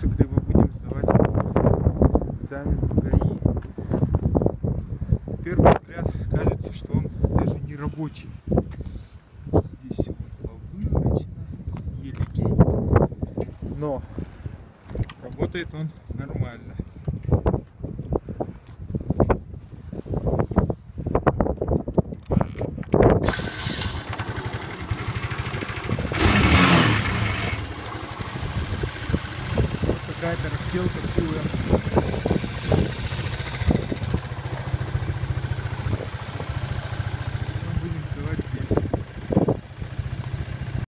мотоцикл, либо будем сдавать экзамен в ГАИ. Первый взгляд кажется, что он даже не рабочий. Здесь все вот повырочено, еле едет. Но работает он нормально. subscribe and kill the fuel.